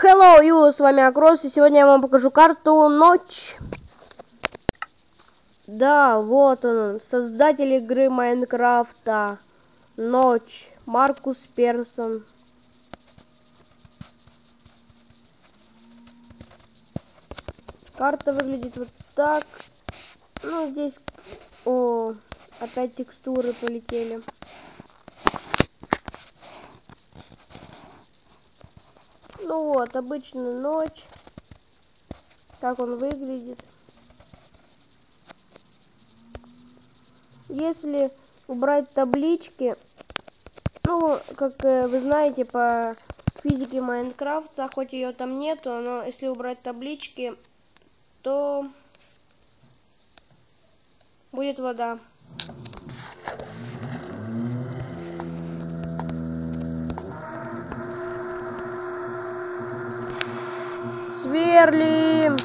Hello, you, с вами Акрос, и сегодня я вам покажу карту Ночь. Да, вот он, создатель игры Майнкрафта. Ночь, Маркус Персон. Карта выглядит вот так. Ну, здесь... О, опять текстуры полетели. Ну вот, обычная ночь. Как он выглядит. Если убрать таблички, ну, как э, вы знаете, по физике Майнкрафта, хоть ее там нету, но если убрать таблички, то будет вода. Сверлим.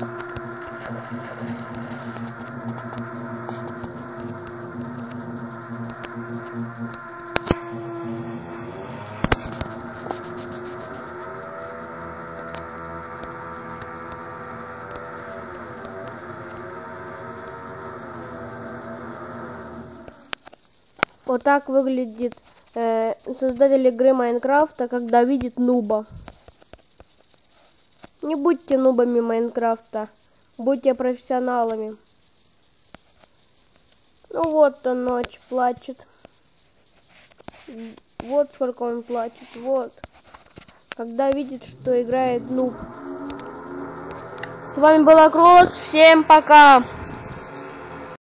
Вот так выглядит э, создатель игры Майнкрафта, когда видит нуба. Не будьте нубами Майнкрафта, будьте профессионалами. Ну вот он ночь плачет. Вот сколько он плачет, вот. Когда видит, что играет нуб. С вами был Акрос, всем пока!